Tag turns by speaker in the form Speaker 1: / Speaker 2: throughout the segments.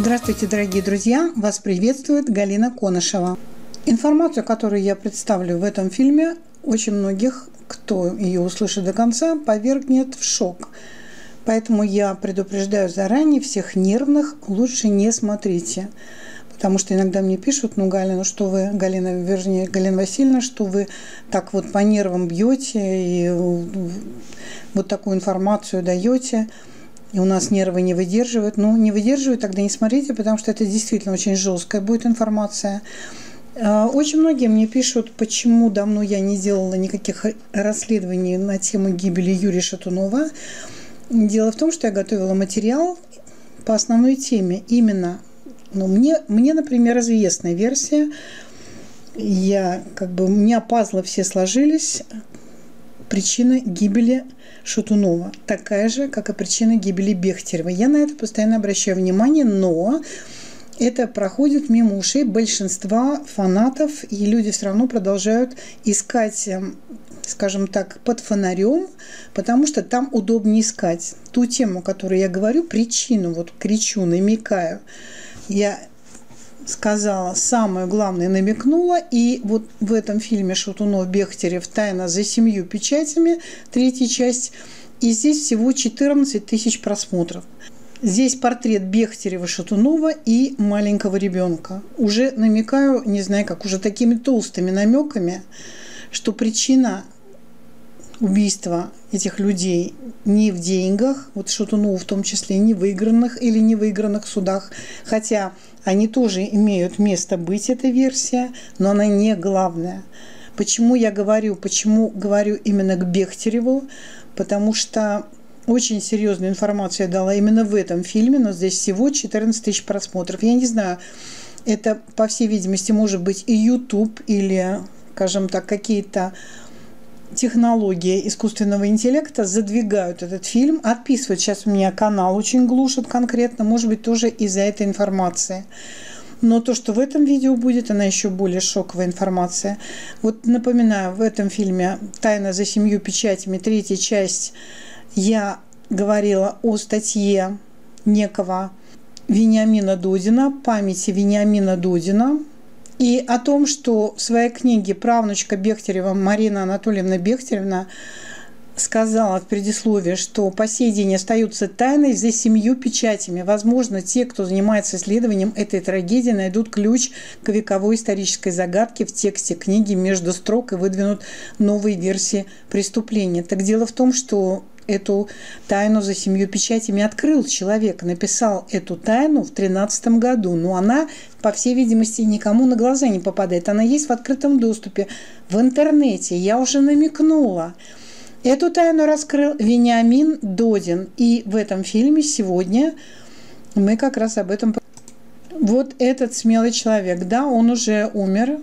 Speaker 1: Здравствуйте, дорогие друзья! Вас приветствует Галина Конышева. Информацию, которую я представлю в этом фильме, очень многих, кто ее услышит до конца, повергнет в шок. Поэтому я предупреждаю заранее всех нервных, лучше не смотрите. Потому что иногда мне пишут, ну, Галина, что вы, Галина, вернее, Галина Васильевна, что вы так вот по нервам бьете и вот такую информацию даете и у нас нервы не выдерживают. Ну, не выдерживают, тогда не смотрите, потому что это действительно очень жесткая будет информация. А, очень многие мне пишут, почему давно я не делала никаких расследований на тему гибели Юрия Шатунова. Дело в том, что я готовила материал по основной теме. Именно, ну, мне, мне, например, известная версия. Я, как бы, у меня пазлы все сложились. Причина гибели Шатунова такая же, как и причина гибели Бехтерева. Я на это постоянно обращаю внимание, но это проходит мимо ушей большинства фанатов, и люди все равно продолжают искать эм, скажем так, под фонарем, потому что там удобнее искать ту тему, которую я говорю, причину, вот кричу, намекаю. Я сказала самое главное, намекнула. И вот в этом фильме Шатунов Бехтерев «Тайна за семью печатями», третья часть, и здесь всего 14 тысяч просмотров. Здесь портрет Бехтерева, Шатунова и маленького ребенка. Уже намекаю, не знаю как, уже такими толстыми намеками, что причина убийства этих людей не в деньгах, вот Шатунову в том числе, не в выигранных или не выигранных судах, хотя они тоже имеют место быть, эта версия, но она не главная. Почему я говорю, почему говорю именно к Бехтереву? Потому что очень серьезную информацию я дала именно в этом фильме, но здесь всего 14 тысяч просмотров. Я не знаю, это, по всей видимости, может быть и YouTube или, скажем так, какие-то технологии искусственного интеллекта задвигают этот фильм, отписывают. Сейчас у меня канал очень глушит конкретно, может быть, тоже из-за этой информации. Но то, что в этом видео будет, она еще более шоковая информация. Вот напоминаю, в этом фильме «Тайна за семью печатями», третья часть, я говорила о статье некого Вениамина Дудина, памяти Вениамина Дудина, и о том, что в своей книге правнучка Бехтерева Марина Анатольевна Бехтеревна сказала в предисловии, что по сей день остаются тайной за семью печатями. Возможно, те, кто занимается исследованием этой трагедии, найдут ключ к вековой исторической загадке в тексте книги между строк и выдвинут новые версии преступления. Так дело в том, что эту тайну за семью печатями открыл человек, написал эту тайну в 13 году, но она, по всей видимости, никому на глаза не попадает. Она есть в открытом доступе в интернете. Я уже намекнула. Эту тайну раскрыл Вениамин Додин. И в этом фильме сегодня мы как раз об этом вот этот смелый человек, да, он уже умер,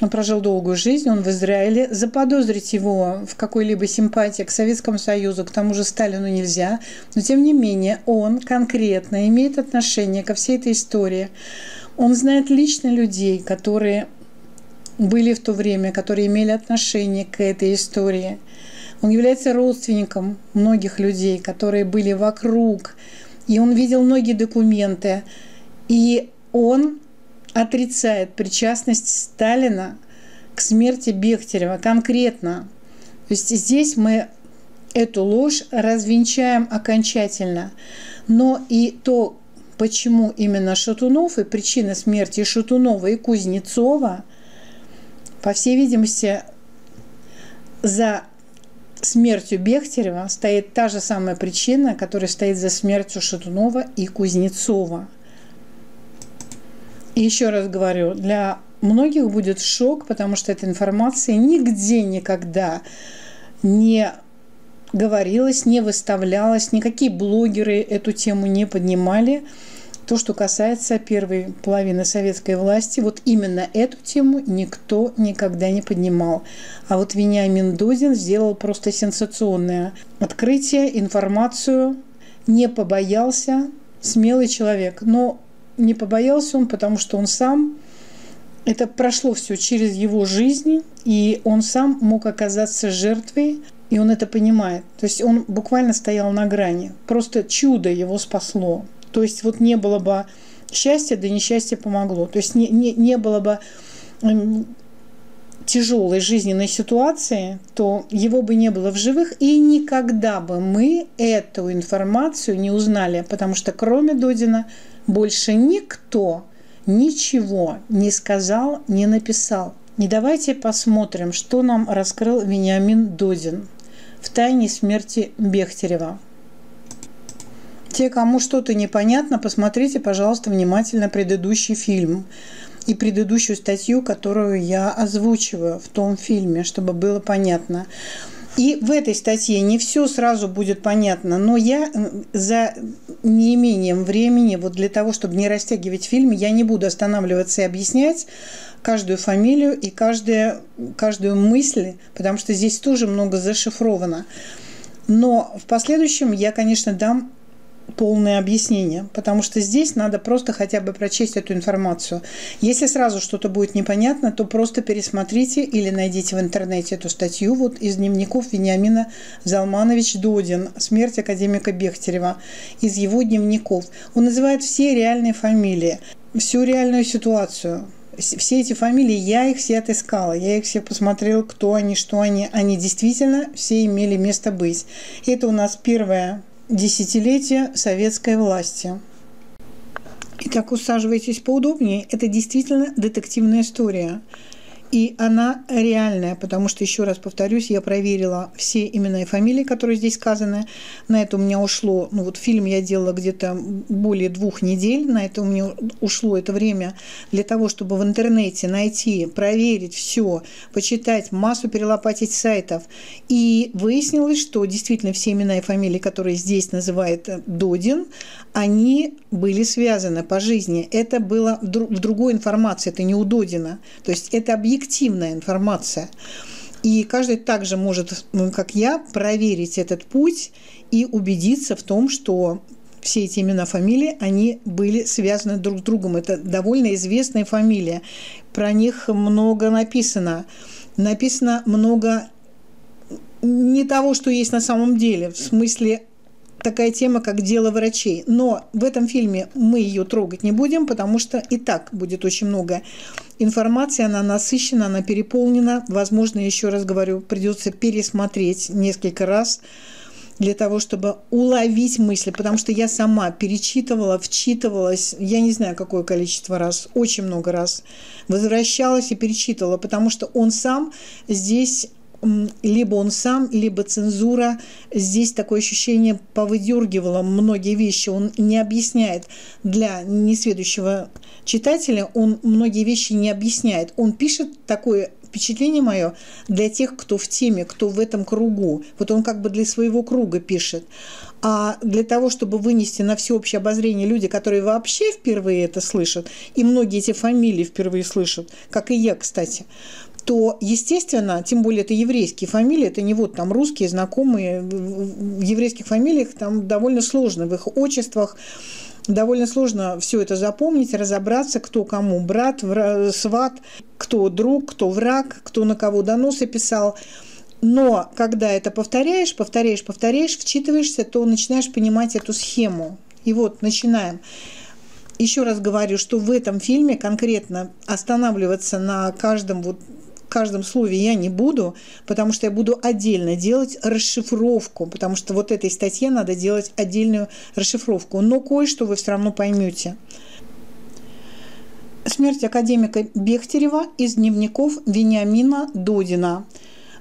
Speaker 1: он прожил долгую жизнь, он в Израиле. Заподозрить его в какой-либо симпатии к Советскому Союзу, к тому же Сталину нельзя. Но тем не менее, он конкретно имеет отношение ко всей этой истории. Он знает лично людей, которые были в то время, которые имели отношение к этой истории. Он является родственником многих людей, которые были вокруг. И он видел многие документы. И он отрицает причастность Сталина к смерти Бехтерева конкретно. То есть здесь мы эту ложь развенчаем окончательно. Но и то, почему именно Шатунов и причина смерти Шатунова и Кузнецова, по всей видимости, за смертью Бехтерева стоит та же самая причина, которая стоит за смертью Шатунова и Кузнецова – еще раз говорю, для многих будет шок, потому что эта информация нигде никогда не говорилась, не выставлялась, никакие блогеры эту тему не поднимали. То, что касается первой половины советской власти, вот именно эту тему никто никогда не поднимал. А вот Вениамин Дозин сделал просто сенсационное открытие, информацию, не побоялся, смелый человек. Но не побоялся он, потому что он сам это прошло все через его жизнь, и он сам мог оказаться жертвой, и он это понимает. То есть он буквально стоял на грани. Просто чудо его спасло. То есть вот не было бы счастье да несчастье помогло. То есть не, не, не было бы тяжелой жизненной ситуации, то его бы не было в живых, и никогда бы мы эту информацию не узнали, потому что кроме Додина больше никто ничего не сказал, не написал. Не давайте посмотрим, что нам раскрыл Вениамин Додин в тайне смерти Бехтерева. Те, кому что-то непонятно, посмотрите, пожалуйста, внимательно предыдущий фильм и предыдущую статью, которую я озвучиваю в том фильме, чтобы было понятно. И в этой статье не все сразу будет понятно, но я за неимением времени, вот для того, чтобы не растягивать фильм, я не буду останавливаться и объяснять каждую фамилию и каждую, каждую мысль, потому что здесь тоже много зашифровано. Но в последующем я, конечно, дам полное объяснение, потому что здесь надо просто хотя бы прочесть эту информацию. Если сразу что-то будет непонятно, то просто пересмотрите или найдите в интернете эту статью вот из дневников Вениамина Залманович Додин «Смерть академика Бехтерева» из его дневников. Он называет все реальные фамилии, всю реальную ситуацию, все эти фамилии, я их все отыскала, я их все посмотрела, кто они, что они. Они действительно все имели место быть. Это у нас первая десятилетия советской власти. Итак, усаживайтесь поудобнее. Это действительно детективная история. И она реальная, потому что, еще раз повторюсь, я проверила все имена и фамилии, которые здесь сказаны. На это у меня ушло, ну вот фильм я делала где-то более двух недель, на это у меня ушло это время для того, чтобы в интернете найти, проверить все, почитать, массу перелопатить сайтов. И выяснилось, что действительно все имена и фамилии, которые здесь называет Додин, они были связаны по жизни. Это было в другой информации, это не у Додина. То есть это объективная информация. И каждый также может, ну, как я, проверить этот путь и убедиться в том, что все эти имена, фамилии, они были связаны друг с другом. Это довольно известная фамилия. Про них много написано. Написано много не того, что есть на самом деле, в смысле такая тема, как дело врачей. Но в этом фильме мы ее трогать не будем, потому что и так будет очень много информации, она насыщена, она переполнена. Возможно, еще раз говорю, придется пересмотреть несколько раз для того, чтобы уловить мысли, потому что я сама перечитывала, вчитывалась, я не знаю, какое количество раз, очень много раз, возвращалась и перечитывала, потому что он сам здесь либо он сам, либо цензура. Здесь такое ощущение повыдергивало многие вещи. Он не объясняет для несведущего читателя, он многие вещи не объясняет. Он пишет такое впечатление мое для тех, кто в теме, кто в этом кругу. Вот он как бы для своего круга пишет. А для того, чтобы вынести на всеобщее обозрение люди, которые вообще впервые это слышат, и многие эти фамилии впервые слышат, как и я, кстати, то, естественно, тем более это еврейские фамилии, это не вот там русские, знакомые, в еврейских фамилиях там довольно сложно, в их отчествах довольно сложно все это запомнить, разобраться, кто кому брат, сват, кто друг, кто враг, кто на кого доносы писал. Но когда это повторяешь, повторяешь, повторяешь, вчитываешься, то начинаешь понимать эту схему. И вот начинаем. Еще раз говорю, что в этом фильме конкретно останавливаться на каждом вот каждом слове я не буду, потому что я буду отдельно делать расшифровку, потому что вот этой статье надо делать отдельную расшифровку. Но кое-что вы все равно поймете. Смерть академика Бехтерева из дневников Вениамина Додина.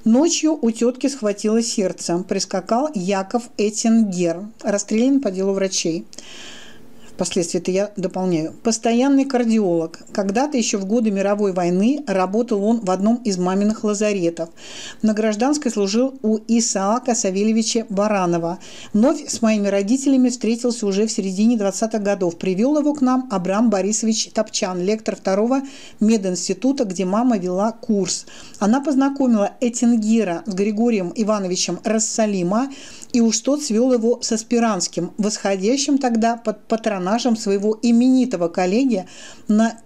Speaker 1: Ночью у тетки схватило сердце. Прискакал Яков Этингер, расстрелян по делу врачей впоследствии это я дополняю, постоянный кардиолог. Когда-то еще в годы мировой войны работал он в одном из маминых лазаретов. На гражданской служил у Исаака Савельевича Баранова. Вновь с моими родителями встретился уже в середине 20-х годов. Привел его к нам Абрам Борисович Топчан, лектор второго мединститута, где мама вела курс. Она познакомила Этингера с Григорием Ивановичем Рассалима, и уж тот свел его со Спиранским, восходящим тогда под патронат персонажем своего именитого коллеги на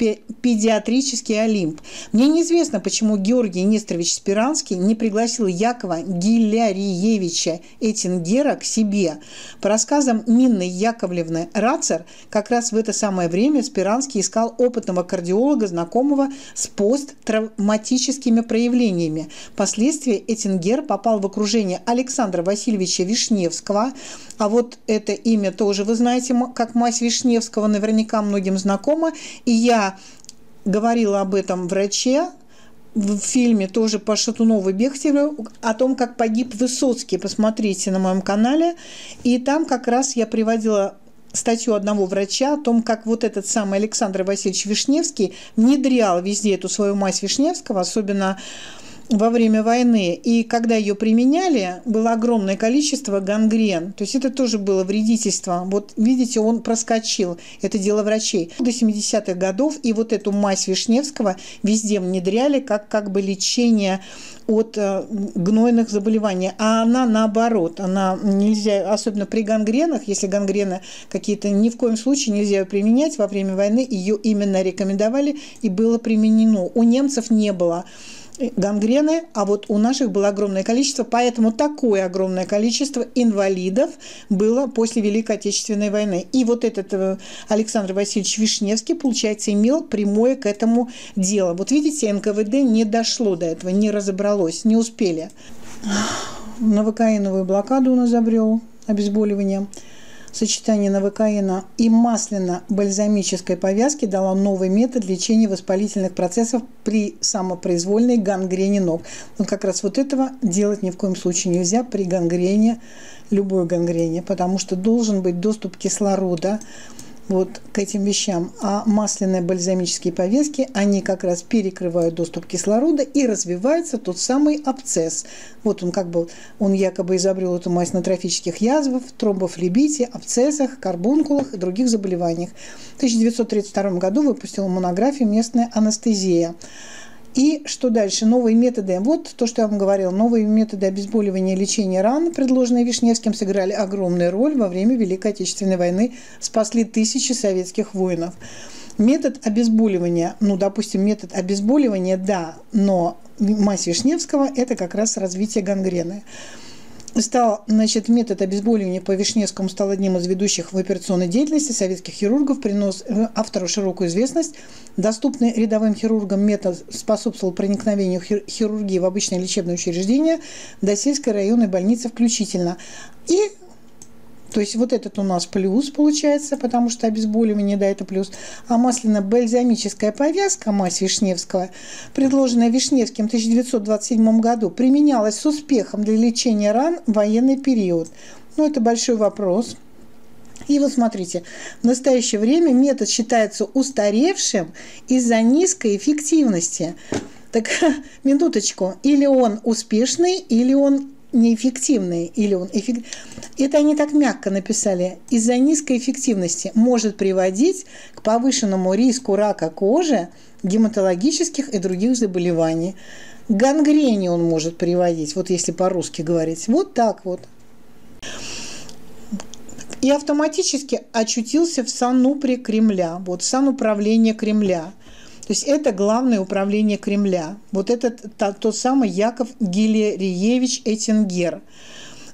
Speaker 1: педиатрический Олимп. Мне неизвестно, почему Георгий Несторович Спиранский не пригласил Якова Гиляриевича Этингера к себе. По рассказам Минны Яковлевны Рацер, как раз в это самое время Спиранский искал опытного кардиолога, знакомого с посттравматическими проявлениями. Впоследствии Этингер попал в окружение Александра Васильевича Вишневского, а вот это имя тоже вы знаете, как мать Вишневского, наверняка многим знакомо. И я говорила об этом враче, в фильме тоже по Шатунову Бехтереву о том, как погиб Высоцкий. Посмотрите на моем канале. И там как раз я приводила статью одного врача о том, как вот этот самый Александр Васильевич Вишневский внедрял везде эту свою мазь Вишневского, особенно во время войны. И когда ее применяли, было огромное количество гангрен. То есть это тоже было вредительство. Вот видите, он проскочил. Это дело врачей. До 70-х годов и вот эту мазь Вишневского везде внедряли как, как бы лечение от э, гнойных заболеваний, а она наоборот, она нельзя, особенно при гангренах, если гангрены какие-то, ни в коем случае нельзя ее применять во время войны, ее именно рекомендовали и было применено. У немцев не было гангрены, а вот у наших было огромное количество, поэтому такое огромное количество инвалидов было после Великой Отечественной войны. И вот этот э, Александр Васильевич Вишневский, получается, имел прямое к этому дело. Вот видите, НКВД не дошло до этого, не разобралось, не успели. Новокаиновую блокаду он изобрел, обезболивание сочетание новокаина и масляно-бальзамической повязки дало новый метод лечения воспалительных процессов при самопроизвольной гангрене ног. Вот как раз вот этого делать ни в коем случае нельзя при гангрене, любой гангрене, потому что должен быть доступ кислорода вот к этим вещам. А масляные бальзамические повязки, они как раз перекрывают доступ кислорода и развивается тот самый абсцесс. Вот он как бы, он якобы изобрел эту мазь на трофических язвах, тромбофлебите, абсцессах, карбункулах и других заболеваниях. В 1932 году выпустил монографию «Местная анестезия». И что дальше? Новые методы. Вот то, что я вам говорила. Новые методы обезболивания и лечения ран, предложенные Вишневским, сыграли огромную роль во время Великой Отечественной войны, спасли тысячи советских воинов. Метод обезболивания, ну, допустим, метод обезболивания, да, но мазь Вишневского – это как раз развитие гангрены стал, значит, метод обезболивания по Вишневскому стал одним из ведущих в операционной деятельности советских хирургов, принес э, автору широкую известность. Доступный рядовым хирургам метод способствовал проникновению хирургии в обычное лечебное учреждение до сельской районной больницы включительно. И то есть вот этот у нас плюс получается, потому что обезболивание, да, это плюс. А масляно-бальзамическая повязка, мазь Вишневского, предложенная Вишневским в 1927 году, применялась с успехом для лечения ран в военный период. Ну, это большой вопрос. И вот смотрите, в настоящее время метод считается устаревшим из-за низкой эффективности. Так, минуточку, или он успешный, или он неэффективный или он эффект... Это они так мягко написали. Из-за низкой эффективности может приводить к повышенному риску рака кожи, гематологических и других заболеваний. К гангрене он может приводить, вот если по-русски говорить. Вот так вот. И автоматически очутился в санупре Кремля, вот сануправление Кремля – то есть это главное управление Кремля. Вот этот тот самый Яков Гилериевич Этингер –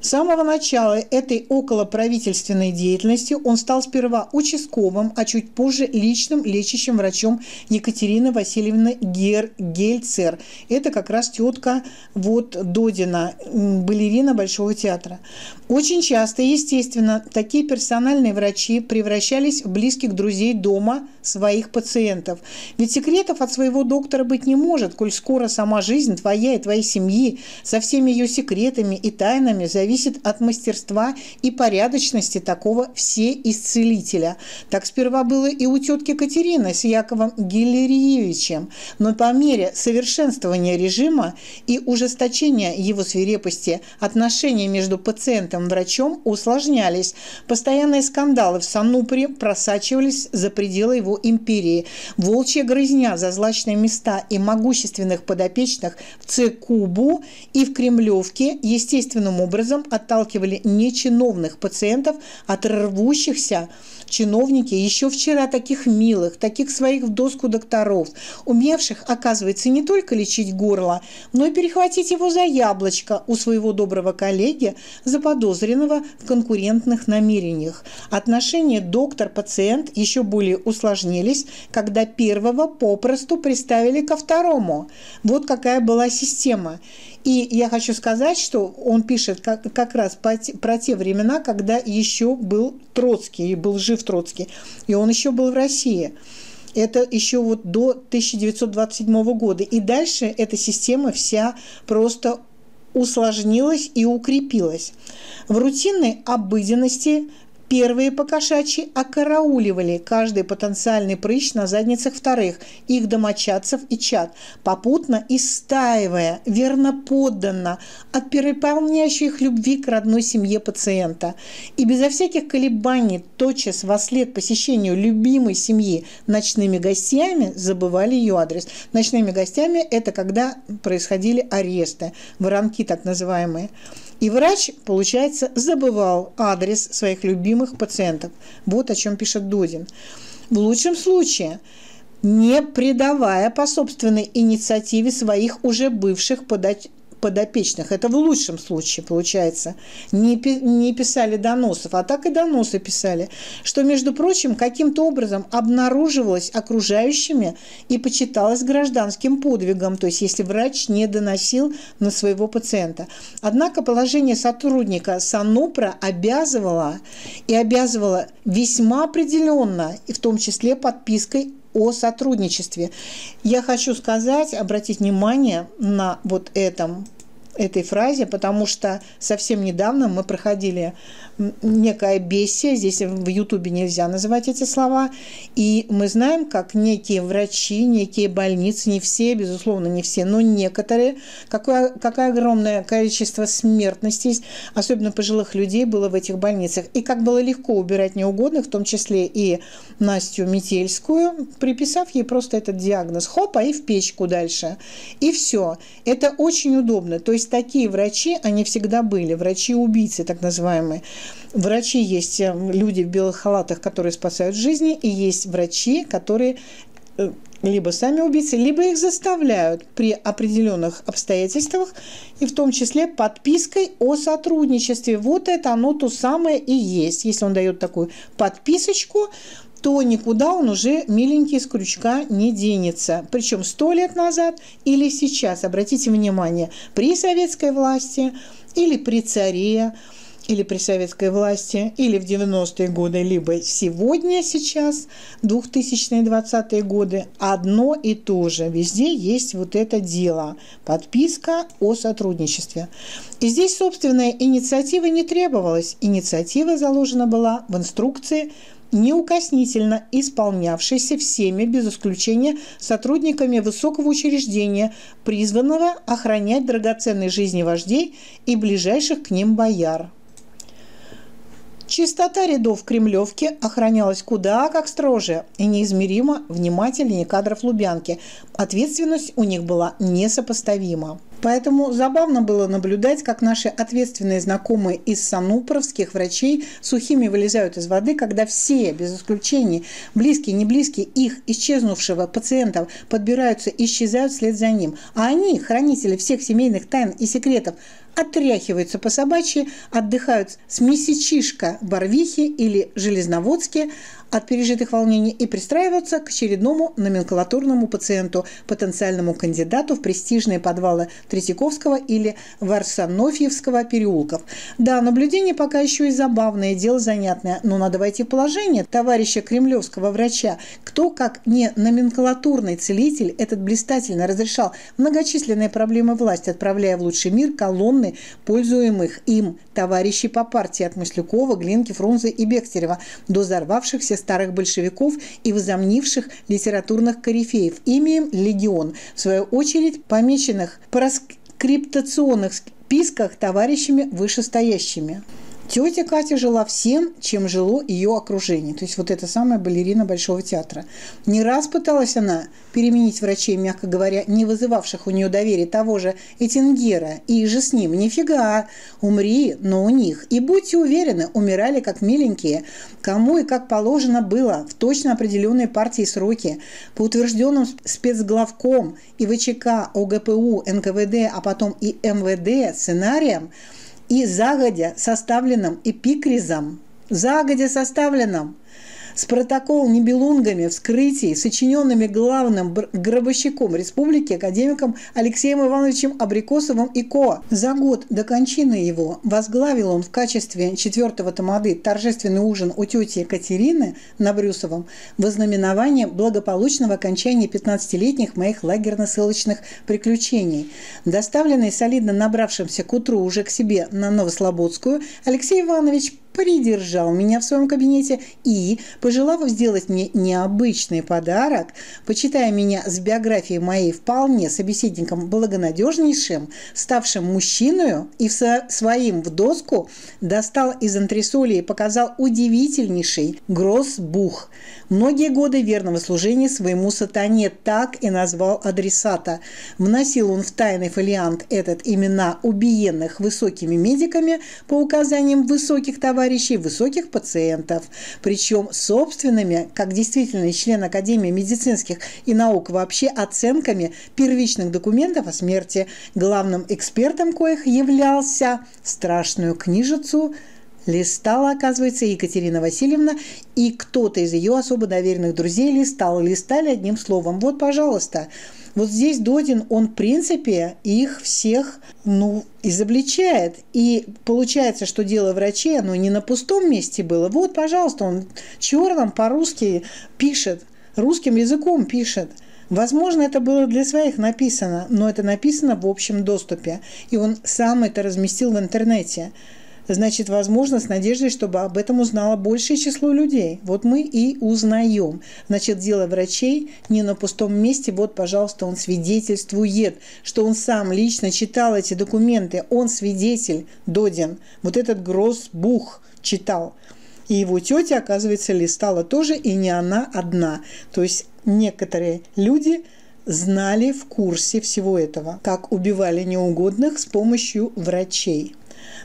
Speaker 1: с самого начала этой околоправительственной деятельности он стал сперва участковым, а чуть позже личным лечащим врачом Екатерины Васильевны Гер Гельцер. Это как раз тетка вот Додина, балерина Большого театра. Очень часто, естественно, такие персональные врачи превращались в близких друзей дома своих пациентов. Ведь секретов от своего доктора быть не может, коль скоро сама жизнь твоя и твоей семьи со всеми ее секретами и тайнами зависит зависит от мастерства и порядочности такого всеисцелителя. Так сперва было и у тетки Катерины с Яковом Гиллериевичем, но по мере совершенствования режима и ужесточения его свирепости отношения между пациентом и врачом усложнялись. Постоянные скандалы в Санупре просачивались за пределы его империи. Волчья грызня за злачные места и могущественных подопечных в Цекубу и в Кремлевке естественным образом образом отталкивали нечиновных пациентов от рвущихся чиновники еще вчера таких милых, таких своих в доску докторов, умевших, оказывается, не только лечить горло, но и перехватить его за яблочко у своего доброго коллеги, заподозренного в конкурентных намерениях. Отношения доктор-пациент еще более усложнились, когда первого попросту приставили ко второму. Вот какая была система. И я хочу сказать, что он пишет как, как раз по, про те времена, когда еще был Троцкий, и был жив Троцкий, и он еще был в России. Это еще вот до 1927 года. И дальше эта система вся просто усложнилась и укрепилась. В рутинной обыденности Первые покошачьи окарауливали каждый потенциальный прыщ на задницах вторых, их домочадцев и чад, попутно истаивая, верно подданно от переполняющей их любви к родной семье пациента. И безо всяких колебаний, тотчас во след посещению любимой семьи ночными гостями забывали ее адрес. Ночными гостями – это когда происходили аресты, воронки так называемые. И врач, получается, забывал адрес своих любимых пациентов. Вот о чем пишет Дудин. В лучшем случае не предавая по собственной инициативе своих уже бывших подать подопечных. Это в лучшем случае получается. Не, не писали доносов, а так и доносы писали. Что, между прочим, каким-то образом обнаруживалось окружающими и почиталось гражданским подвигом, то есть если врач не доносил на своего пациента. Однако положение сотрудника САНОПРа обязывало и обязывало весьма определенно, и в том числе подпиской о сотрудничестве. Я хочу сказать, обратить внимание на вот этом этой фразе, потому что совсем недавно мы проходили некая бессия, здесь в Ютубе нельзя называть эти слова, и мы знаем, как некие врачи, некие больницы, не все, безусловно, не все, но некоторые, какое, какое огромное количество смертностей, особенно пожилых людей, было в этих больницах, и как было легко убирать неугодных, в том числе и Настю Метельскую, приписав ей просто этот диагноз, хопа, и в печку дальше, и все. Это очень удобно, то есть такие врачи, они всегда были, врачи-убийцы, так называемые, Врачи есть э, люди в белых халатах, которые спасают жизни, и есть врачи, которые э, либо сами убийцы, либо их заставляют при определенных обстоятельствах, и в том числе подпиской о сотрудничестве. Вот это оно то самое и есть. Если он дает такую подписочку, то никуда он уже миленький с крючка не денется. Причем сто лет назад или сейчас, обратите внимание, при советской власти или при царе, или при советской власти, или в 90-е годы, либо сегодня, сейчас, 2020-е годы, одно и то же. Везде есть вот это дело – подписка о сотрудничестве. И здесь собственная инициатива не требовалась. Инициатива заложена была в инструкции неукоснительно исполнявшейся всеми, без исключения, сотрудниками высокого учреждения, призванного охранять драгоценные жизни вождей и ближайших к ним бояр. Чистота рядов Кремлевки охранялась куда как строже и неизмеримо внимательнее кадров Лубянки. Ответственность у них была несопоставима. Поэтому забавно было наблюдать, как наши ответственные знакомые из санупровских врачей сухими вылезают из воды, когда все, без исключения, близкие, не близкие их исчезнувшего пациентов подбираются и исчезают вслед за ним. А они, хранители всех семейных тайн и секретов, отряхиваются по собачьи, отдыхают с месячишка в или Железноводске, от пережитых волнений и пристраиваться к очередному номенклатурному пациенту, потенциальному кандидату в престижные подвалы Третьяковского или Варсонофьевского переулков. Да, наблюдение пока еще и забавное, дело занятное, но надо войти в положение товарища кремлевского врача. Кто, как не номенклатурный целитель, этот блистательно разрешал многочисленные проблемы власти, отправляя в лучший мир колонны пользуемых им товарищей по партии от Маслякова, Глинки, Фрунзе и Бехтерева до взорвавшихся старых большевиков и возомнивших литературных корифеев имеем «Легион», в свою очередь помеченных по раскриптационных списках товарищами вышестоящими. Тетя Катя жила всем, чем жило ее окружение. То есть вот эта самая балерина Большого театра. Не раз пыталась она переменить врачей, мягко говоря, не вызывавших у нее доверия того же Этингера, и же с ним. Нифига, умри, но у них. И будьте уверены, умирали как миленькие. Кому и как положено было, в точно определенные партии сроки. По утвержденным спецглавком и ВЧК, ОГПУ, НКВД, а потом и МВД сценариям, и загодя составленным эпикризом, загодя составленным – с протокол небелунгами вскрытий, сочиненными главным гробовщиком республики, академиком Алексеем Ивановичем Абрикосовым и Ко. За год до кончины его возглавил он в качестве четвертого тамады торжественный ужин у тети Екатерины на Брюсовом в знаменование благополучного окончания 15-летних моих лагерно-ссылочных приключений. Доставленный солидно набравшимся к утру уже к себе на Новослободскую, Алексей Иванович придержал меня в своем кабинете и, пожелав сделать мне необычный подарок, почитая меня с биографией моей вполне собеседником благонадежнейшим, ставшим мужчиной и своим в доску, достал из антресоли и показал удивительнейший гроссбух. Многие годы верного служения своему сатане так и назвал адресата. Вносил он в тайный фолиант этот имена убиенных высокими медиками по указаниям высоких товарищей товарищей высоких пациентов, причем собственными, как действительный член Академии медицинских и наук вообще, оценками первичных документов о смерти, главным экспертом коих являлся страшную книжицу Листала, оказывается, Екатерина Васильевна, и кто-то из ее особо доверенных друзей листал. Листали одним словом. Вот, пожалуйста, вот здесь Додин, он, в принципе, их всех, ну, изобличает. И получается, что дело врачей, оно не на пустом месте было. Вот, пожалуйста, он черным по-русски пишет, русским языком пишет. Возможно, это было для своих написано, но это написано в общем доступе. И он сам это разместил в интернете значит, возможно, с надеждой, чтобы об этом узнало большее число людей. Вот мы и узнаем. Значит, дело врачей не на пустом месте. Вот, пожалуйста, он свидетельствует, что он сам лично читал эти документы. Он свидетель, Додин. Вот этот Гроссбух читал. И его тетя, оказывается, листала тоже, и не она одна. То есть некоторые люди знали в курсе всего этого, как убивали неугодных с помощью врачей.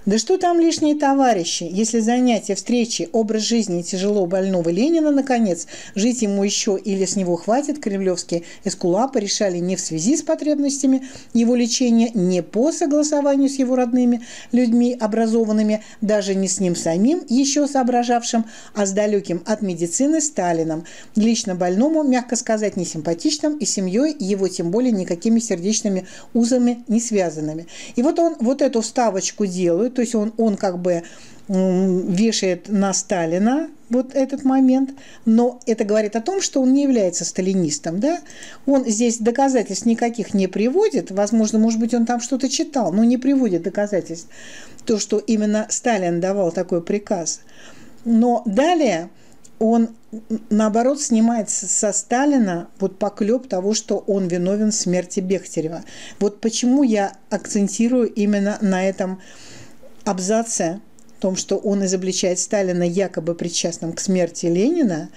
Speaker 1: Да что там лишние товарищи, если занятия, встречи, образ жизни тяжело больного Ленина, наконец, жить ему еще или с него хватит, кремлевские эскулапы решали не в связи с потребностями его лечения, не по согласованию с его родными людьми, образованными, даже не с ним самим, еще соображавшим, а с далеким от медицины Сталином, лично больному, мягко сказать, несимпатичным и семьей его тем более никакими сердечными узами не связанными. И вот он вот эту вставочку делает, то есть он, он как бы вешает на Сталина вот этот момент, но это говорит о том, что он не является сталинистом, да? Он здесь доказательств никаких не приводит, возможно, может быть, он там что-то читал, но не приводит доказательств, то, что именно Сталин давал такой приказ. Но далее он, наоборот, снимает со Сталина вот поклеп того, что он виновен в смерти Бехтерева. Вот почему я акцентирую именно на этом абзаце о том, что он изобличает Сталина якобы причастным к смерти Ленина,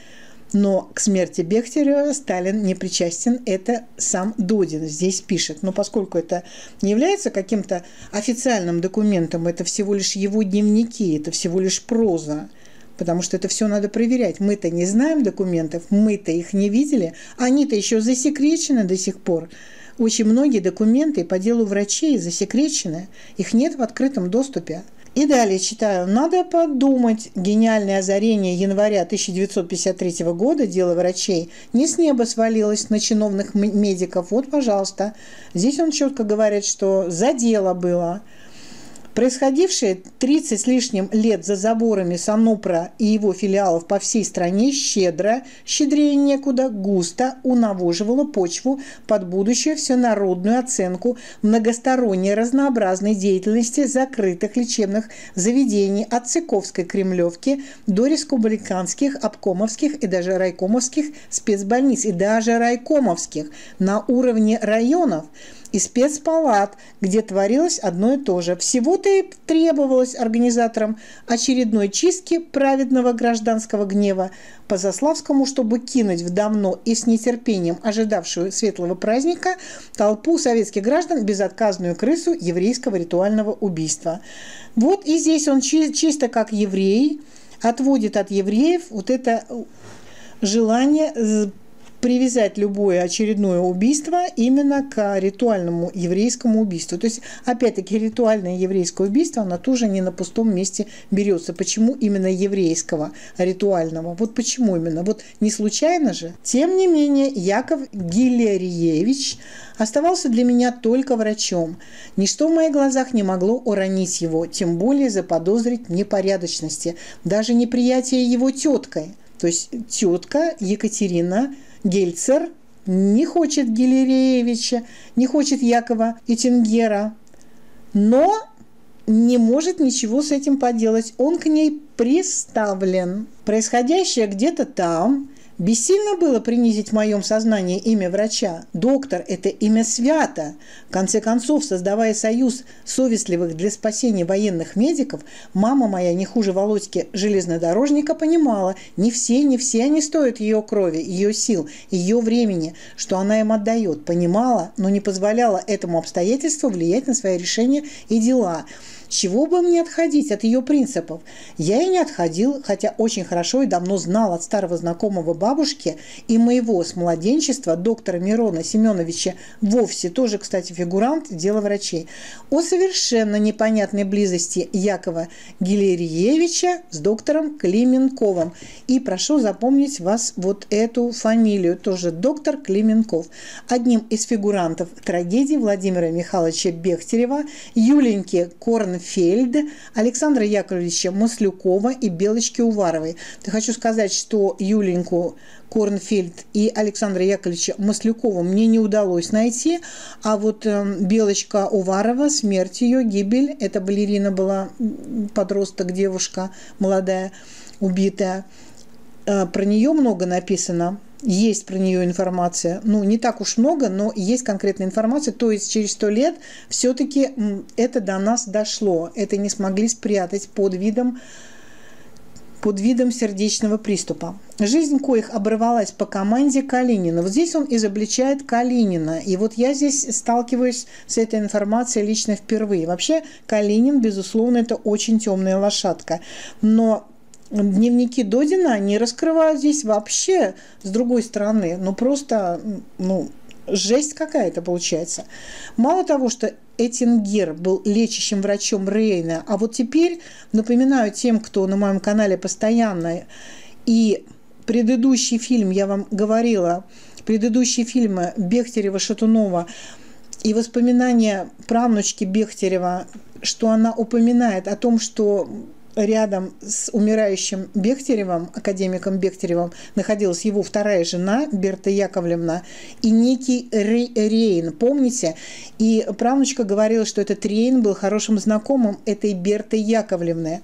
Speaker 1: но к смерти Бехтерева Сталин не причастен, это сам Додин здесь пишет. Но поскольку это не является каким-то официальным документом, это всего лишь его дневники, это всего лишь проза, потому что это все надо проверять. Мы-то не знаем документов, мы-то их не видели, они-то еще засекречены до сих пор. Очень многие документы по делу врачей засекречены, их нет в открытом доступе. И далее читаю. Надо подумать. Гениальное озарение января 1953 года, дело врачей, не с неба свалилось на чиновных медиков. Вот, пожалуйста. Здесь он четко говорит, что за дело было. Происходившее 30 с лишним лет за заборами Санупра и его филиалов по всей стране щедро, щедрее некуда, густо унавоживало почву под будущую всенародную оценку многосторонней разнообразной деятельности закрытых лечебных заведений от Цыковской Кремлевки до республиканских, обкомовских и даже райкомовских спецбольниц, и даже райкомовских на уровне районов – и спецпалат, где творилось одно и то же. Всего-то и требовалось организаторам очередной чистки праведного гражданского гнева по Заславскому, чтобы кинуть в давно и с нетерпением ожидавшую светлого праздника толпу советских граждан безотказную крысу еврейского ритуального убийства. Вот и здесь он чисто как еврей отводит от евреев вот это желание привязать любое очередное убийство именно к ритуальному еврейскому убийству. То есть, опять-таки, ритуальное еврейское убийство, оно тоже не на пустом месте берется. Почему именно еврейского, ритуального? Вот почему именно? Вот не случайно же. Тем не менее, Яков Гилериевич оставался для меня только врачом. Ничто в моих глазах не могло уронить его, тем более заподозрить непорядочности, даже неприятие его теткой. То есть тетка Екатерина Гельцер не хочет Гилереевича, не хочет Якова и Тингера, но не может ничего с этим поделать. Он к ней приставлен. Происходящее где-то там Бессильно было принизить в моем сознании имя врача. Доктор – это имя свято. В конце концов, создавая союз совестливых для спасения военных медиков, мама моя, не хуже Володьки железнодорожника, понимала, не все, не все они стоят ее крови, ее сил, ее времени, что она им отдает. Понимала, но не позволяла этому обстоятельству влиять на свои решения и дела – чего бы мне отходить от ее принципов? Я и не отходил, хотя очень хорошо и давно знал от старого знакомого бабушки и моего с младенчества доктора Мирона Семеновича, вовсе тоже, кстати, фигурант дела врачей, о совершенно непонятной близости Якова Гилериевича с доктором Клименковым. И прошу запомнить вас вот эту фамилию, тоже доктор Клименков. Одним из фигурантов трагедии Владимира Михайловича Бехтерева, Юленьки Корн Фельд, Александра Яковлевича Маслюкова и Белочки Уваровой. Я хочу сказать, что Юленьку Корнфельд и Александра Яковлевича Маслюкова мне не удалось найти, а вот э, Белочка Уварова, смерть ее, гибель, эта балерина была подросток, девушка молодая, убитая, э, про нее много написано есть про нее информация. Ну, не так уж много, но есть конкретная информация. То есть через сто лет все-таки это до нас дошло. Это не смогли спрятать под видом под видом сердечного приступа. Жизнь коих оборвалась по команде Калинина. Вот здесь он изобличает Калинина. И вот я здесь сталкиваюсь с этой информацией лично впервые. Вообще Калинин, безусловно, это очень темная лошадка. Но дневники Додина не раскрывают здесь вообще с другой стороны. Ну, просто, ну, жесть какая-то получается. Мало того, что Этингер был лечащим врачом Рейна, а вот теперь напоминаю тем, кто на моем канале постоянно, и предыдущий фильм, я вам говорила, предыдущие фильмы Бехтерева-Шатунова и воспоминания правнучки Бехтерева, что она упоминает о том, что рядом с умирающим Бехтеревым, академиком Бехтеревым, находилась его вторая жена Берта Яковлевна и некий Рейн, помните? И правнучка говорила, что этот Рейн был хорошим знакомым этой Берты Яковлевны.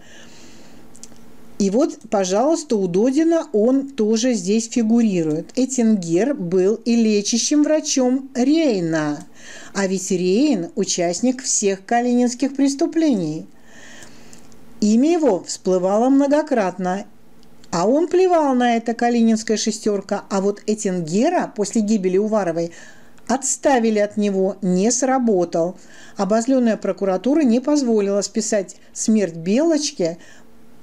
Speaker 1: И вот, пожалуйста, у Додина он тоже здесь фигурирует. Этингер был и лечащим врачом Рейна. А ведь Рейн – участник всех калининских преступлений – Имя его всплывало многократно, а он плевал на это калининская шестерка, а вот Этингера после гибели Уваровой отставили от него, не сработал. Обозленная прокуратура не позволила списать смерть Белочки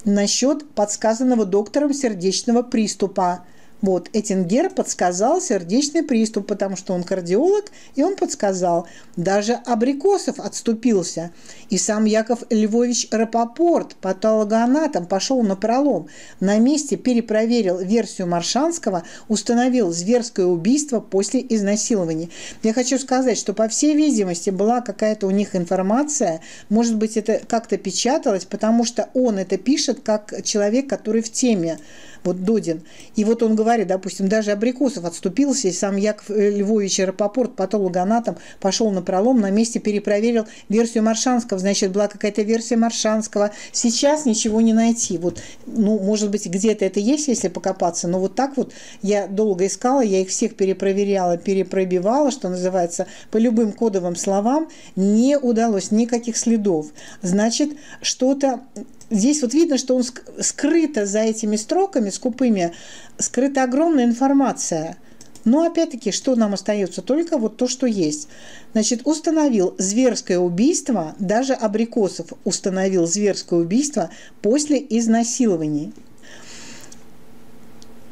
Speaker 1: насчет подсказанного доктором сердечного приступа – вот, Этингер подсказал сердечный приступ, потому что он кардиолог, и он подсказал. Даже Абрикосов отступился. И сам Яков Львович Рапопорт, патологоанатом, пошел на пролом. На месте перепроверил версию Маршанского, установил зверское убийство после изнасилования. Я хочу сказать, что, по всей видимости, была какая-то у них информация, может быть, это как-то печаталось, потому что он это пишет как человек, который в теме вот Додин. И вот он говорит, допустим, даже Абрикосов отступился, и сам Яков Львович Рапопорт, патологоанатом, пошел на пролом, на месте перепроверил версию Маршанского, значит, была какая-то версия Маршанского. Сейчас ничего не найти. Вот, ну, может быть, где-то это есть, если покопаться, но вот так вот я долго искала, я их всех перепроверяла, перепробивала, что называется, по любым кодовым словам, не удалось никаких следов. Значит, что-то здесь вот видно, что он скрыто за этими строками скупыми, скрыта огромная информация. Но опять-таки, что нам остается? Только вот то, что есть. Значит, установил зверское убийство, даже Абрикосов установил зверское убийство после изнасилований.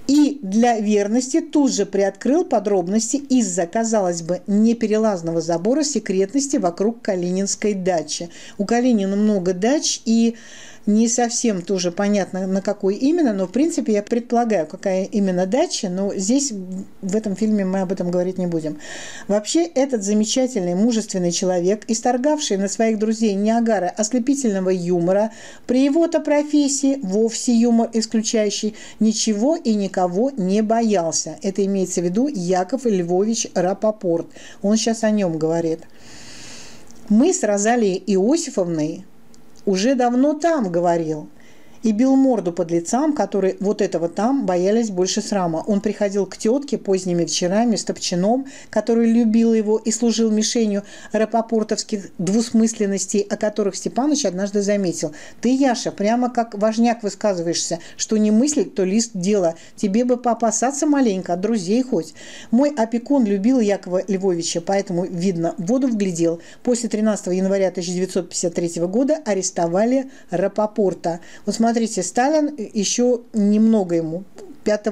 Speaker 1: И для верности тут же приоткрыл подробности из-за, казалось бы, неперелазного забора секретности вокруг Калининской дачи. У Калинина много дач, и не совсем тоже понятно, на какой именно, но в принципе я предполагаю, какая именно дача, но здесь в этом фильме мы об этом говорить не будем. Вообще этот замечательный, мужественный человек, исторгавший на своих друзей Ниагара ослепительного юмора, при его-то профессии вовсе юмор исключающий, ничего и никого не боялся. Это имеется в виду Яков Львович Рапопорт. Он сейчас о нем говорит. Мы с Розалией Иосифовной уже давно там говорил и бил морду под лицам, которые вот этого там боялись больше срама. Он приходил к тетке поздними вечерами с топчаном, который любил его и служил мишенью рапопортовских двусмысленностей, о которых Степаныч однажды заметил. «Ты, Яша, прямо как важняк высказываешься, что не мыслить, то лист дела. Тебе бы поопасаться маленько, от друзей хоть. Мой опекун любил Якова Львовича, поэтому, видно, воду вглядел. После 13 января 1953 года арестовали Рапопорта. Смотри, смотрите, Сталин еще немного ему, 5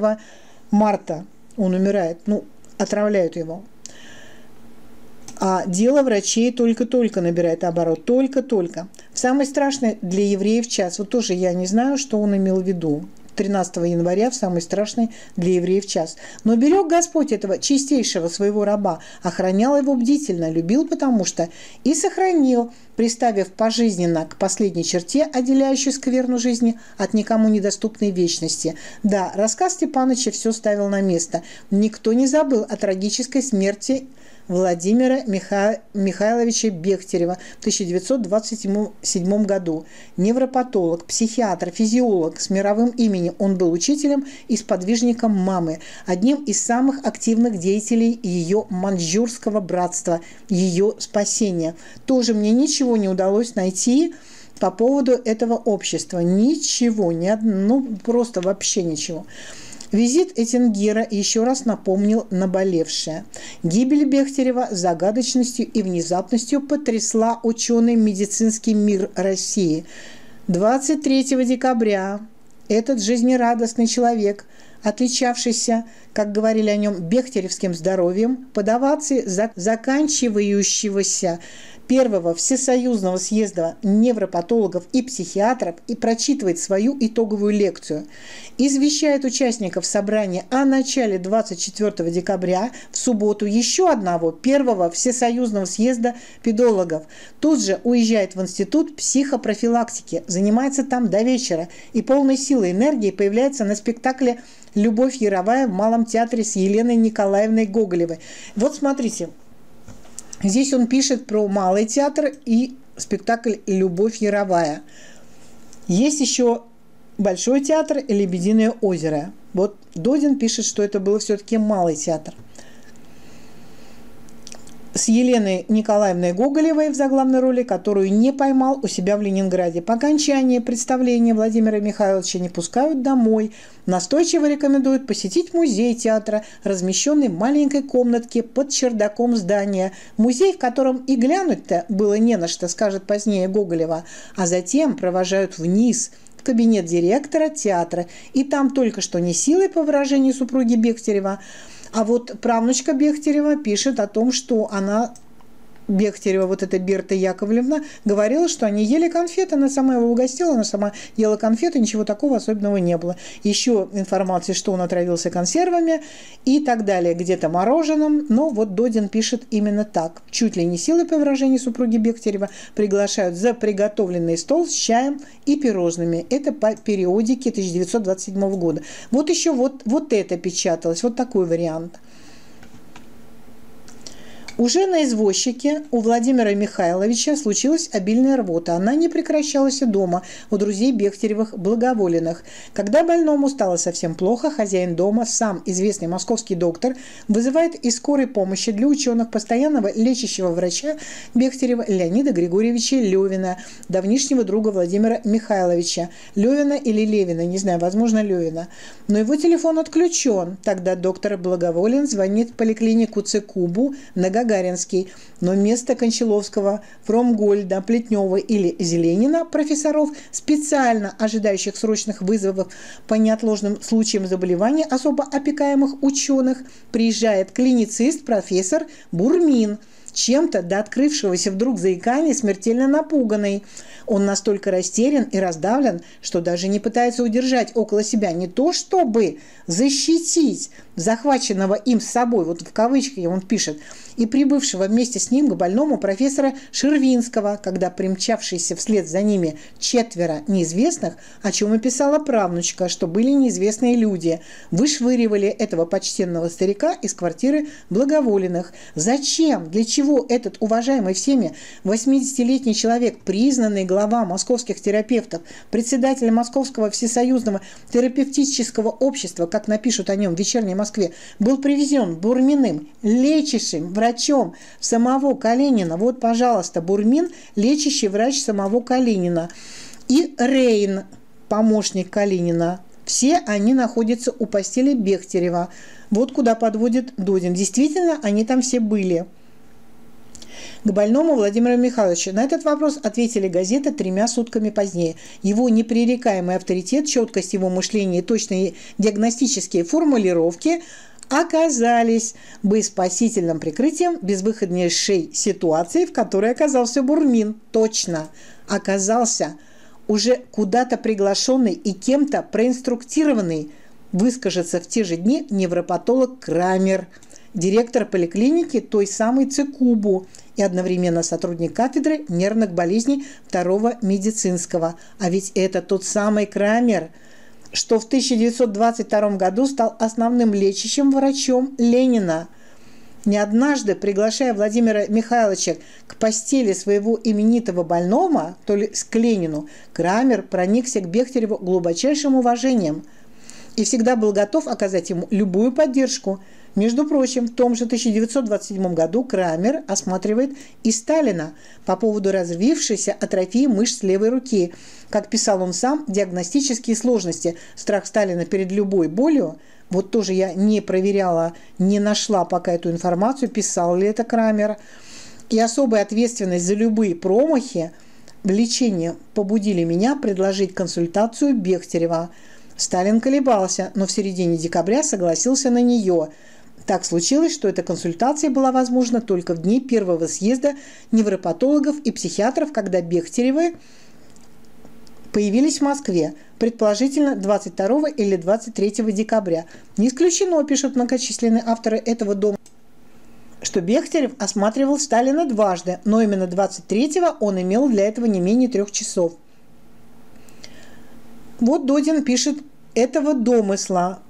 Speaker 1: марта он умирает, ну, отравляют его. А дело врачей только-только набирает оборот, только-только. В самый страшный для евреев час, вот тоже я не знаю, что он имел в виду. 13 января в самый страшный для евреев час. Но берег Господь этого чистейшего своего раба, охранял его бдительно, любил потому что и сохранил, приставив пожизненно к последней черте, отделяющей скверну жизни от никому недоступной вечности. Да, рассказ Степановича все ставил на место. Никто не забыл о трагической смерти Владимира Миха... Михайловича Бехтерева в 1927 году. Невропатолог, психиатр, физиолог с мировым именем. Он был учителем и сподвижником мамы, одним из самых активных деятелей ее маньчжурского братства, ее спасения. Тоже мне ничего не удалось найти по поводу этого общества. Ничего, ни одно, ну просто вообще ничего. Визит Этингера еще раз напомнил наболевшее. Гибель Бехтерева загадочностью и внезапностью потрясла ученый медицинский мир России. 23 декабря этот жизнерадостный человек, отличавшийся, как говорили о нем, бехтеревским здоровьем, подаваться заканчивающегося первого Всесоюзного съезда невропатологов и психиатров и прочитывает свою итоговую лекцию. Извещает участников собрания о начале 24 декабря в субботу еще одного первого Всесоюзного съезда педологов. Тут же уезжает в Институт психопрофилактики, занимается там до вечера и полной силой энергии появляется на спектакле «Любовь Яровая» в Малом театре с Еленой Николаевной Гоголевой. Вот смотрите, Здесь он пишет про малый театр и спектакль «Любовь Яровая». Есть еще Большой театр и Лебединое озеро. Вот Додин пишет, что это был все-таки малый театр с Еленой Николаевной Гоголевой в заглавной роли, которую не поймал у себя в Ленинграде. По окончании представления Владимира Михайловича не пускают домой. Настойчиво рекомендуют посетить музей театра, размещенный в маленькой комнатке под чердаком здания. Музей, в котором и глянуть-то было не на что, скажет позднее Гоголева. А затем провожают вниз – кабинет директора театра. И там только что не силой, по выражению супруги Бехтерева, а вот правнучка Бехтерева пишет о том, что она Бехтерева, вот эта Берта Яковлевна, говорила, что они ели конфеты, она сама его угостила, она сама ела конфеты, ничего такого особенного не было. Еще информация, что он отравился консервами и так далее, где-то мороженым, но вот Додин пишет именно так. Чуть ли не силой, по выражению супруги Бехтерева, приглашают за приготовленный стол с чаем и пирожными. Это по периодике 1927 года. Вот еще вот, вот это печаталось, вот такой вариант. Уже на извозчике у Владимира Михайловича случилась обильная рвота. Она не прекращалась дома, у друзей Бехтеревых благоволенных. Когда больному стало совсем плохо, хозяин дома, сам известный московский доктор, вызывает из скорой помощи для ученых постоянного лечащего врача Бехтерева Леонида Григорьевича Левина, давнишнего друга Владимира Михайловича. Левина или Левина, не знаю, возможно, Левина. Но его телефон отключен. Тогда доктор Благоволен звонит в поликлинику Цекубу на Гагаринский, но вместо Кончаловского, Фромгольда, Плетнева или Зеленина профессоров, специально ожидающих срочных вызовов по неотложным случаям заболевания особо опекаемых ученых, приезжает клиницист профессор Бурмин – чем-то до открывшегося вдруг заикания смертельно напуганный. Он настолько растерян и раздавлен, что даже не пытается удержать около себя не то чтобы защитить захваченного им с собой, вот в кавычках он пишет, и прибывшего вместе с ним к больному профессора Шервинского, когда примчавшиеся вслед за ними четверо неизвестных, о чем и писала правнучка, что были неизвестные люди, вышвыривали этого почтенного старика из квартиры благоволенных. Зачем? Для чего этот уважаемый всеми 80-летний человек, признанный глава московских терапевтов, председатель Московского всесоюзного терапевтического общества, как напишут о нем в вечерней Москве, был привезен Бурминым, лечащим врачом самого Калинина. Вот, пожалуйста, Бурмин, лечащий врач самого Калинина. И Рейн, помощник Калинина. Все они находятся у постели Бехтерева. Вот куда подводит Додин. Действительно, они там все были к больному Владимиру Михайловичу. На этот вопрос ответили газеты тремя сутками позднее. Его непререкаемый авторитет, четкость его мышления и точные диагностические формулировки оказались бы спасительным прикрытием безвыходнейшей ситуации, в которой оказался Бурмин. Точно оказался уже куда-то приглашенный и кем-то проинструктированный выскажется в те же дни невропатолог Крамер – директор поликлиники той самой Цикубу и одновременно сотрудник кафедры нервных болезней второго медицинского. А ведь это тот самый Крамер, что в 1922 году стал основным лечащим врачом Ленина. Не однажды, приглашая Владимира Михайловича к постели своего именитого больного, то ли к Ленину, Крамер проникся к Бехтереву глубочайшим уважением и всегда был готов оказать ему любую поддержку – между прочим, в том же 1927 году Крамер осматривает и Сталина по поводу развившейся атрофии мышц левой руки. Как писал он сам, диагностические сложности, страх Сталина перед любой болью, вот тоже я не проверяла, не нашла пока эту информацию, писал ли это Крамер, и особая ответственность за любые промахи в лечении побудили меня предложить консультацию Бехтерева. Сталин колебался, но в середине декабря согласился на нее – так случилось, что эта консультация была возможна только в дни первого съезда невропатологов и психиатров, когда Бехтеревы появились в Москве, предположительно 22 или 23 декабря. Не исключено, пишут многочисленные авторы этого дома, что Бехтерев осматривал Сталина дважды, но именно 23-го он имел для этого не менее трех часов. Вот Додин пишет этого домысла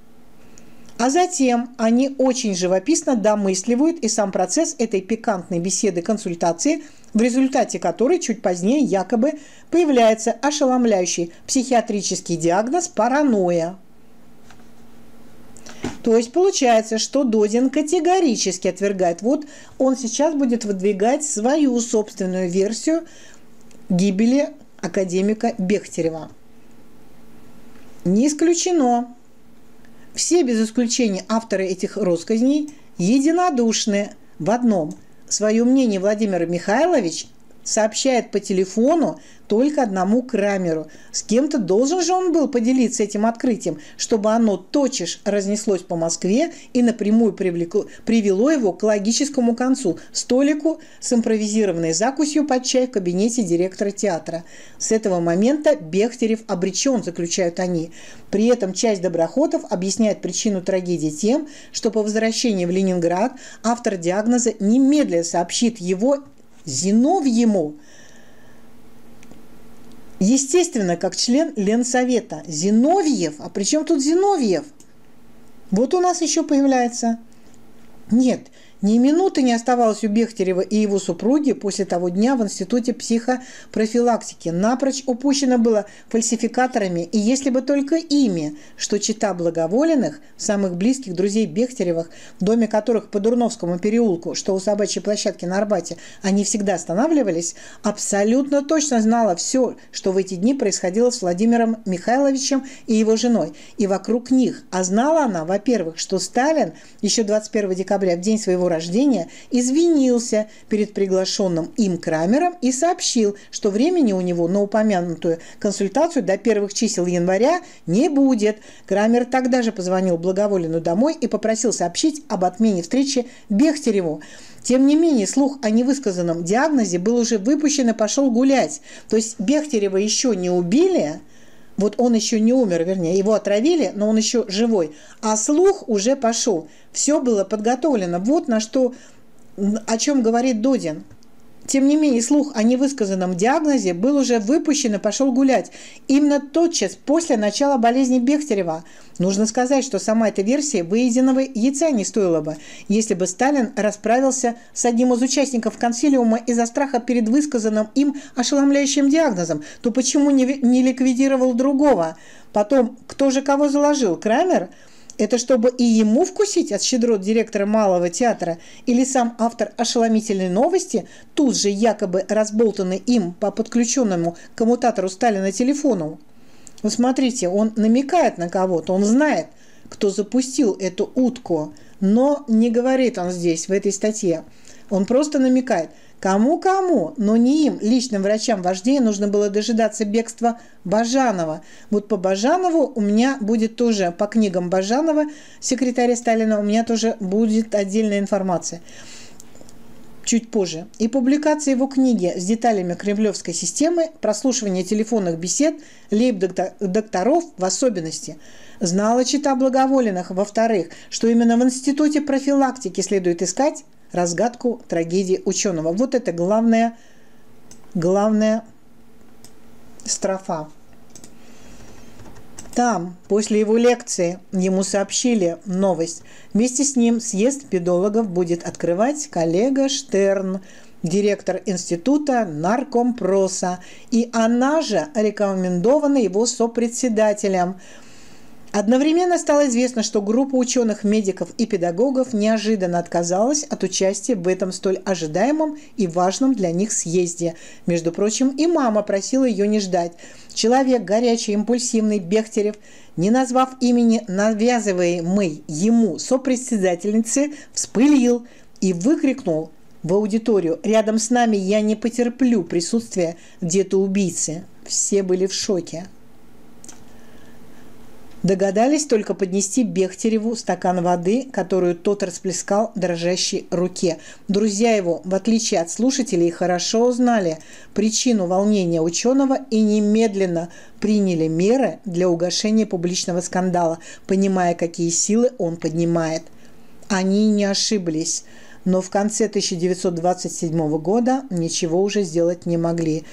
Speaker 1: а затем они очень живописно домысливают и сам процесс этой пикантной беседы-консультации, в результате которой чуть позднее якобы появляется ошеломляющий психиатрический диагноз паранойя. То есть получается, что Додин категорически отвергает. Вот он сейчас будет выдвигать свою собственную версию гибели академика Бехтерева. Не исключено, все без исключения авторы этих россказней единодушны в одном. Свое мнение Владимир Михайлович сообщает по телефону только одному Крамеру. С кем-то должен же он был поделиться этим открытием, чтобы оно точишь разнеслось по Москве и напрямую привлекло, привело его к логическому концу – столику с импровизированной закусью под чай в кабинете директора театра. С этого момента Бехтерев обречен, заключают они. При этом часть доброходов объясняет причину трагедии тем, что по возвращении в Ленинград автор диагноза немедленно сообщит его Зиновьему – Естественно, как член Ленсовета. Зиновьев. А при чем тут Зиновьев? Вот у нас еще появляется. Нет, ни минуты не оставалось у Бехтерева и его супруги после того дня в Институте психопрофилактики. Напрочь упущено было фальсификаторами, и если бы только ими, что чита благоволенных, самых близких друзей Бехтеревых, в доме которых по Дурновскому переулку, что у собачьей площадки на Арбате, они всегда останавливались, абсолютно точно знала все, что в эти дни происходило с Владимиром Михайловичем и его женой, и вокруг них. А знала она, во-первых, что Сталин еще 21 декабря, в день своего рождения, извинился перед приглашенным им Крамером и сообщил, что времени у него на упомянутую консультацию до первых чисел января не будет. Крамер тогда же позвонил Благоволину домой и попросил сообщить об отмене встречи Бехтереву. Тем не менее, слух о невысказанном диагнозе был уже выпущен и пошел гулять. То есть Бехтерева еще не убили, вот он еще не умер, вернее, его отравили, но он еще живой. А слух уже пошел. Все было подготовлено. Вот на что, о чем говорит Додин. Тем не менее, слух о невысказанном диагнозе был уже выпущен и пошел гулять. Именно тотчас после начала болезни Бехтерева. Нужно сказать, что сама эта версия выеденного яйца не стоила бы, если бы Сталин расправился с одним из участников консилиума из-за страха перед высказанным им ошеломляющим диагнозом, то почему не, не ликвидировал другого? Потом, кто же кого заложил? Крамер – это чтобы и ему вкусить от щедрот директора Малого театра или сам автор ошеломительной новости, тут же якобы разболтанный им по подключенному коммутатору Сталина телефону? Вы смотрите, он намекает на кого-то, он знает, кто запустил эту утку, но не говорит он здесь, в этой статье. Он просто намекает – Кому-кому, но не им, личным врачам вождей, нужно было дожидаться бегства Бажанова. Вот по Бажанову у меня будет тоже, по книгам Бажанова, секретаря Сталина, у меня тоже будет отдельная информация чуть позже. И публикация его книги с деталями кремлевской системы, прослушивание телефонных бесед, лейб-докторов в особенности. Знала чита благоволенных, во-вторых, что именно в Институте профилактики следует искать разгадку трагедии ученого. Вот это главная, главная строфа. Там, после его лекции, ему сообщили новость. Вместе с ним съезд педологов будет открывать коллега Штерн, директор института наркомпроса, и она же рекомендована его сопредседателем – Одновременно стало известно, что группа ученых, медиков и педагогов неожиданно отказалась от участия в этом столь ожидаемом и важном для них съезде. Между прочим, и мама просила ее не ждать. Человек горячий, импульсивный, Бехтерев, не назвав имени навязываемой ему сопредседательницы, вспылил и выкрикнул в аудиторию «Рядом с нами я не потерплю присутствия где-то убийцы». Все были в шоке. Догадались только поднести Бехтереву стакан воды, которую тот расплескал дрожащей руке. Друзья его, в отличие от слушателей, хорошо узнали причину волнения ученого и немедленно приняли меры для угошения публичного скандала, понимая, какие силы он поднимает. Они не ошиблись но в конце 1927 года ничего уже сделать не могли.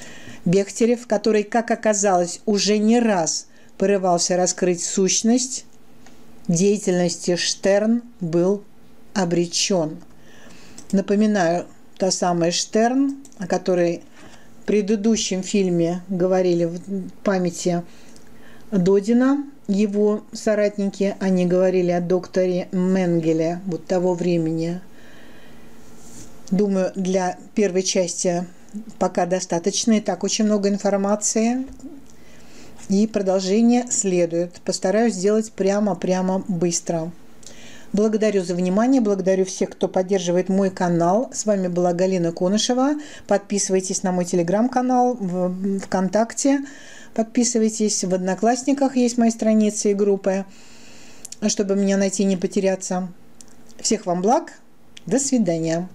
Speaker 1: Бехтерев, который, как оказалось, уже не раз порывался раскрыть сущность деятельности Штерн, был обречен. Напоминаю, та самая Штерн, о которой в предыдущем фильме говорили в памяти Додина, его соратники, они говорили о докторе Менгеле вот того времени. Думаю, для первой части пока достаточно, и так очень много информации. И продолжение следует. Постараюсь сделать прямо-прямо быстро. Благодарю за внимание, благодарю всех, кто поддерживает мой канал. С вами была Галина Конышева. Подписывайтесь на мой телеграм-канал в ВКонтакте. Подписывайтесь в Одноклассниках, есть мои страницы и группы, чтобы меня найти и не потеряться. Всех вам благ. До свидания.